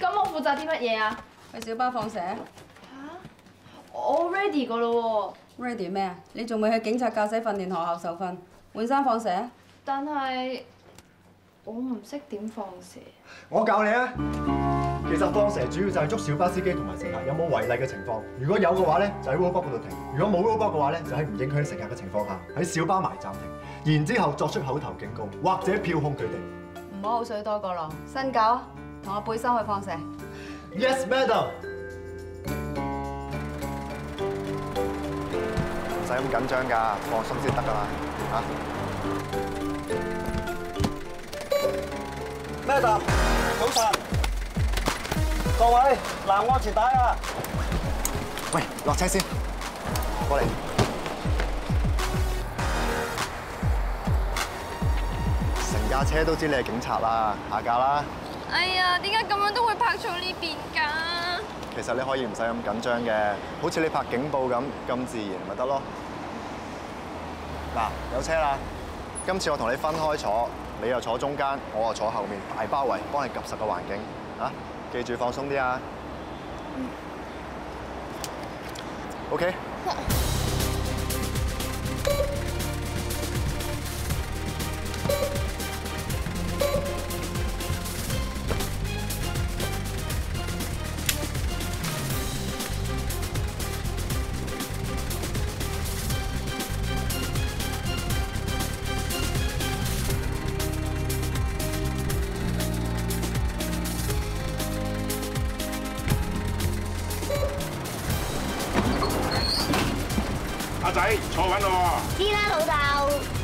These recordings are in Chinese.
咁我負責啲乜嘢啊？去小巴放蛇我 ready 噶咯，ready 咩啊？你仲未去警察駕駛訓練學校受訓？換衫放蛇啊！但係我唔識點放蛇。我教你啊！其實放蛇主要就係捉小巴司機同埋乘客有冇違例嘅情況。如果有嘅話咧，就喺 roadblock 嗰度停；如果冇 roadblock 嘅話咧，就喺唔影響乘客嘅情況下，喺小巴埋站停，然之後作出口頭警告或者票控佢哋。唔好口水多過浪，新教啊！同我背心去放蛇。Yes, madam。唔使咁緊張㗎，放心先得㗎啦，嚇！Madam，早晨，各位嗱安全帶啊！喂，落車先，過嚟。成架車都知你係警察啦，下架啦。哎呀，點解咁樣都會拍錯呢邊㗎？其實你可以唔使咁緊張嘅，好似你拍警報咁咁自然咪得咯。嗱，有車啦，今次我同你分開坐，你又坐中間，我又坐後面，大包圍，幫你及實個環境。啊，記住放鬆啲啊。OK。坐穩咯知啦，老豆。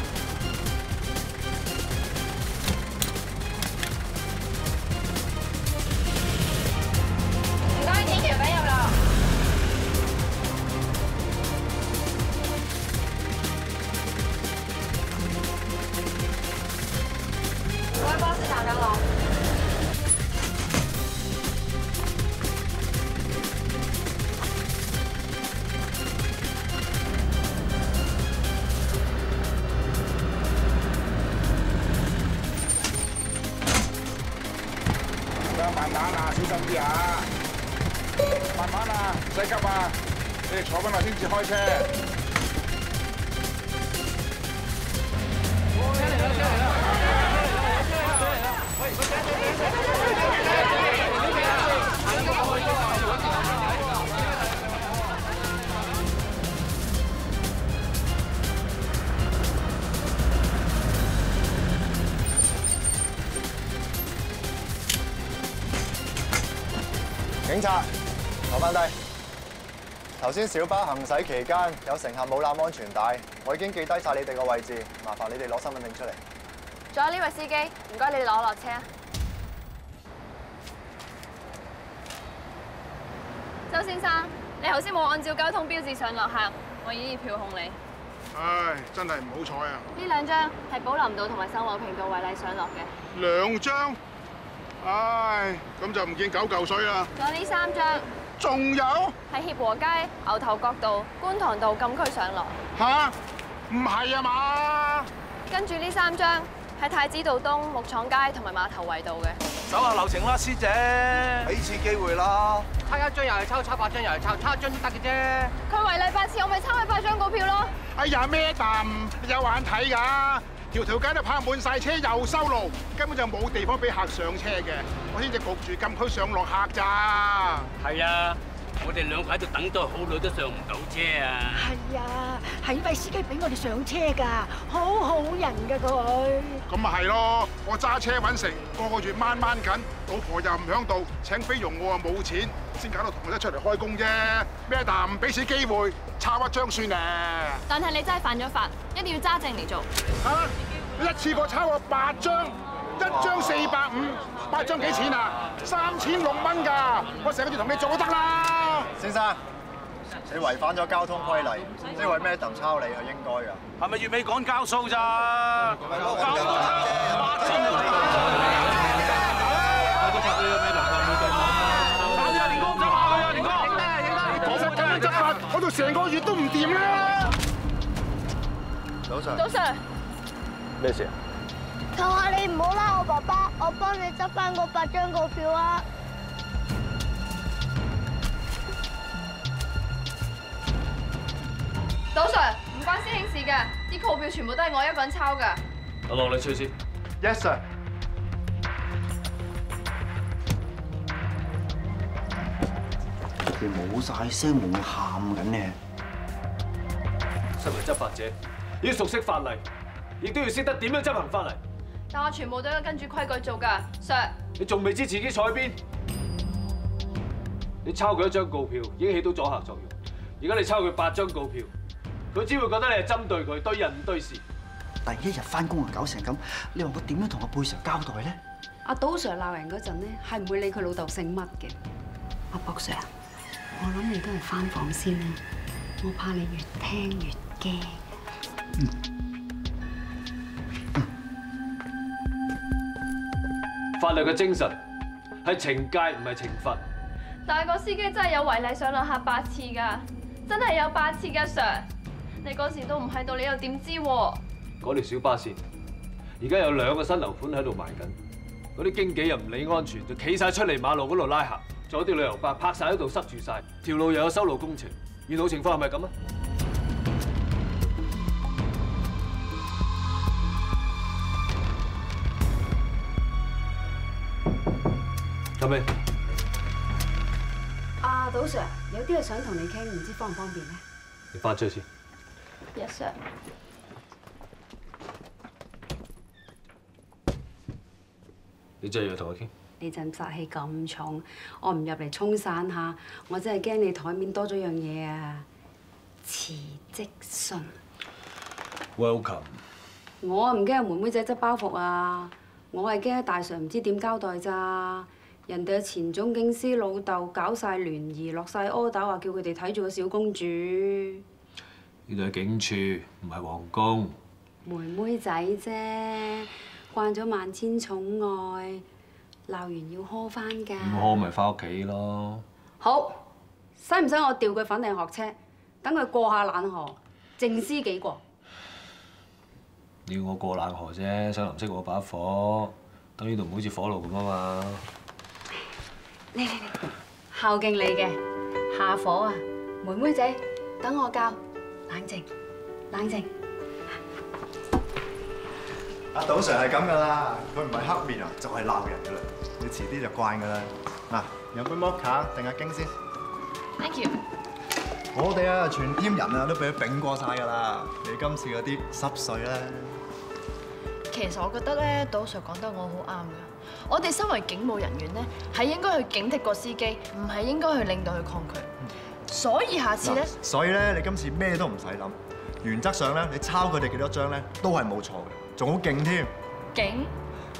小心啲啊！慢慢啊，唔使急啊，你哋坐稳啦先至开车。坐翻低。頭先小巴行駛期間，有乘客冇攬安全帶，我已經記低晒你哋個位置，麻煩你哋攞身份證出嚟。仲有呢位司機，唔該你攞落車啊。周先生，你頭先冇按照交通標誌上落客，我已經票控你。唉，真係唔好彩啊！呢兩張係寶林道同埋秀茂坪道違例上落嘅，兩張，唉，咁就唔見九嚿水啦。仲有呢三張仲有喺協和街、牛頭角道、觀塘道禁區上落，吓？唔係啊嘛？跟住呢三張喺太子道東、木廠街同埋碼頭圍道嘅。手下留情啦，師姐，俾次機會啦。差一張又係抽，差八張又係抽，差一張都得嘅啫。佢違例八次，我咪抄佢八張股票咯。哎呀，咩啖有眼睇㗎？條條街都泊滿晒車，又收路，根本就冇地方俾客上車嘅。我先至焗住禁區上落客咋。係啊，我哋兩個喺度等咗好耐都上唔到車啊！係啊，係位司機俾我哋上車㗎，好好人㗎佢。咁咪係咯，我揸車揾食，個個月掹掹緊，老婆又唔響度，請菲傭我又冇錢，先搞到同佢一出嚟開工啫。咩但唔俾次機會，抄一張算咧。但係你真係犯咗法，一定要揸正嚟做。嚇！一次過抄我八張，一張四百五，八張幾錢啊？三千六蚊㗎，我成個月同你做都得啦。先生，你違反咗交通規例，呢位 Madam 抄你係應該㗎。係咪月尾趕交數咋？交數八千其實咁樣執法，我到成個月都唔掂啦。早晨。早 Sir，咩事啊？求下你唔好拉我爸爸，我幫你執翻嗰八張告票啊！賭 Sir，唔關師兄事嘅，啲告票全部都係我一個人抄㗎。阿樂，你出去先。Yes sir。佢冇晒聲，冇喊緊嘅。身為執法者，要熟悉法例，亦都要識得點樣執行法例。但我全部都要跟住規矩做㗎，Sir。你仲未知自己坐喺邊？你抄佢一張告票已經起到阻嚇作用，而家你抄佢八張告票，佢只會覺得你係針對佢，對人唔對事。第一日翻工就搞成咁，你話我點樣同阿貝 Sir 交代咧？阿賭 Sir 鬧人嗰陣咧，係唔會理佢老豆姓乜嘅。阿博 Sir，我諗你都係翻房先啦，我怕你越聽越驚。法律嘅精神係懲戒，唔係懲罰。但係個司機真係有違例上落客八次㗎，真係有八次嘅，Sir。你嗰時都唔喺度，你又點知喎？嗰條小巴線而家有兩個新樓盤喺度賣緊，嗰啲經紀又唔理安全，就企晒出嚟馬路嗰度拉客，仲有啲旅遊巴泊晒喺度塞住晒，條路又有修路工程，遇到情況係咪咁啊？咁咪阿賭 Sir，有啲嘢想同你傾，唔知方唔方便咧？你翻出去先。Yes sir。你真係要同我傾？你陣殺氣咁重，我唔入嚟沖散下，我真係驚你台面多咗樣嘢啊！辭職信，Welcome。我唔驚妹妹仔執包袱啊，我係驚大 Sir 唔知點交代咋。人哋嘅前總警司老豆搞晒聯誼，落晒 order 話叫佢哋睇住個小公主。呢度係警署，唔係皇宮。妹妹仔啫，慣咗萬千寵愛，鬧完要呵翻㗎。唔呵咪翻屋企咯。好，使唔使我調佢粉嶺學車，等佢過下冷河，靜思幾過？要我過冷河啫，想淋熄我把火，等呢度唔好似火爐咁啊嘛。嚟嚟嚟，孝敬你嘅下火啊！妹妹仔，等我教，冷静，冷静。阿賭 Sir 係咁噶啦，佢唔係黑面啊，就係鬧人噶啦。你遲啲就慣噶啦。嗱，有杯摩卡定阿經先。Thank you。我哋啊，全 team 人啊都俾佢丙過晒噶啦。你今次嗰啲濕碎咧，其實我覺得咧，賭 Sir 講得我好啱㗎。我哋身為警務人員咧，係應該去警惕個司機，唔係應該去令到佢抗拒。所以下次咧，所以咧你今次咩都唔使諗。原則上咧，你抄佢哋幾多張咧都係冇錯嘅，仲好勁添。勁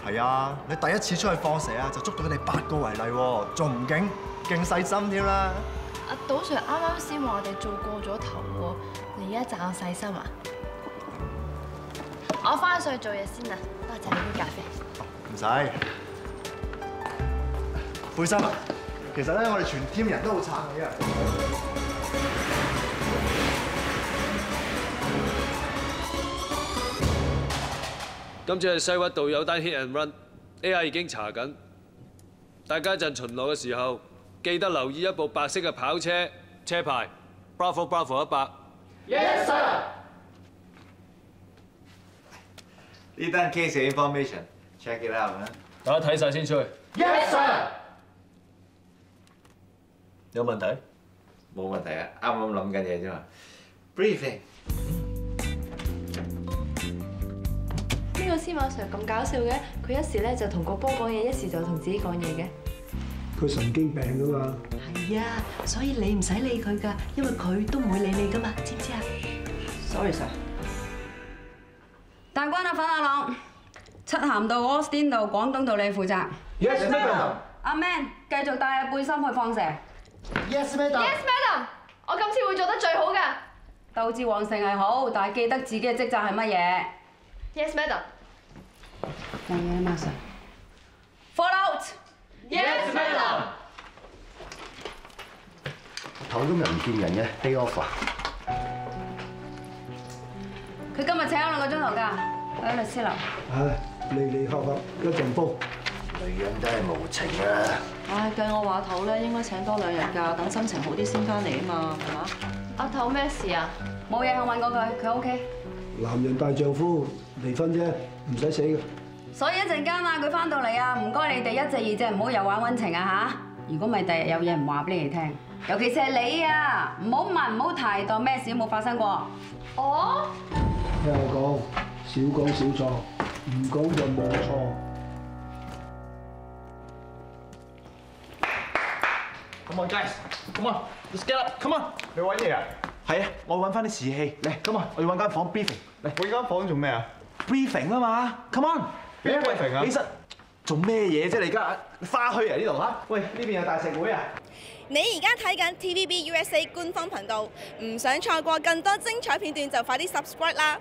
係啊，你第一次出去放蛇啊，就捉到佢哋八個為例喎，仲唔勁？勁細心添啦。阿賭 Sir 啱啱先話我哋做過咗頭喎，你而家讚我細心啊？我翻上去做嘢先啦，多謝你杯咖啡。唔使。背心啊，其實咧我哋全 team 人都好撐你啊。今次喺西屈道有單 hit and run，AI 已經查緊。大家一陣巡邏嘅時候，記得留意一部白色嘅跑車，車牌 Bravo Bravo 一百。Yes sir。呢單 case information，check it out 啊！大家睇晒先出去。Yes sir。有問題？冇問題啊，啱啱諗緊嘢啫嘛。Briefing。呢個司馬 Sir 咁搞笑嘅，佢一時咧就同個波講嘢，一時就同自己講嘢嘅。佢神經病噶嘛？係啊，所以你唔使理佢噶，因為佢都唔會理你噶嘛，知唔知啊？Sorry sir。大關啊，粉阿朗，漆咸道、Austin 道、廣東道你負責。Yes madam。阿 Man 繼續帶阿背心去放蛇。Yes madam。Yes madam。我今次會做得最好㗎。鬥志旺盛係好，但係記得自己嘅職責係乜嘢？Yes madam。冇嘢啦，馬 Sir。Fall out。Yes madam。頭今日唔見人嘅，day off 啊！佢今日請咗兩個鐘頭假，喺律師樓。唉，離離合合一陣煲。女人真係無情啊！唉，計我話頭咧，應該請多兩日假，等心情好啲先翻嚟啊嘛，係嘛？阿頭咩事啊？冇嘢，我問過佢，佢 OK。男人大丈夫，離婚啫，唔使死嘅。所以一陣間啊，佢翻到嚟啊，唔該你哋一隻二隻唔好又玩溫情啊吓！如果咪第日有嘢唔話俾你哋聽，尤其是係你啊，唔好問，唔好提，當咩事都冇發生過。哦，少講少錯，唔講就冇錯。Come on guys, come on, let's get up, come on。你揾嘢啊？係啊，我揾翻啲士氣。嚟，come on，我要揾間房 briefing。嚟，我間房做咩啊？briefing 啊嘛，come on。咩 briefing 啊其實做咩嘢啫？你而家花墟啊呢度嚇？喂，呢邊有大食會啊！你而家睇緊 TVB USA 官方頻道，唔想錯過更多精彩片段就快啲 subscribe 啦！